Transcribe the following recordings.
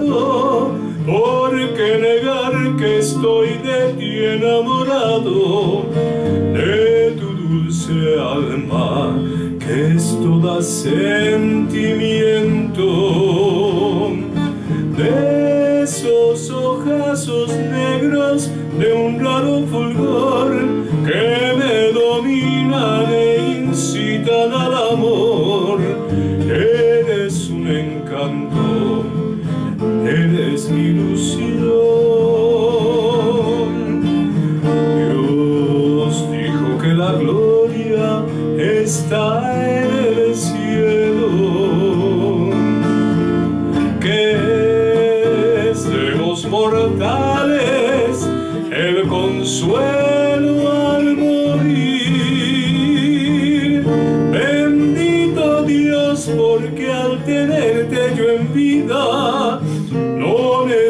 lado, porque negar que estoy de ti enamorado, de tu dulce alma, que es toda sentimiento, de esos ojazos negros de un raro fulgor,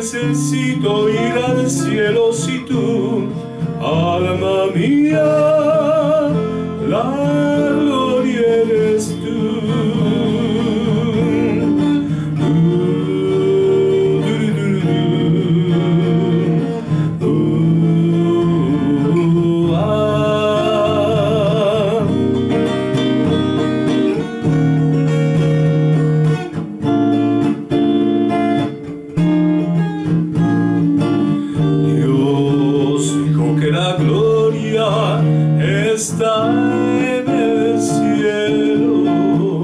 necesito ir al cielo si tú alma mía gloria está en el cielo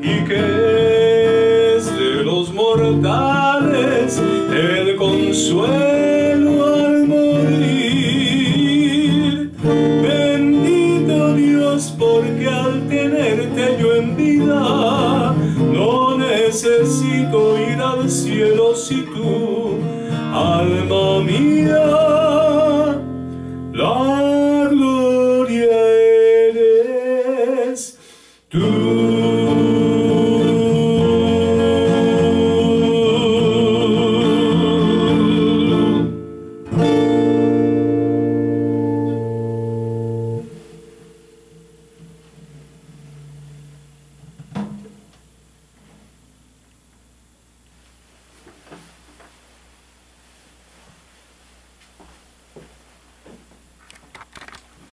y que es de los mortales el consuelo al morir. Bendito Dios, porque al tenerte yo en vida no necesito ir al cielo si tú, alma mía,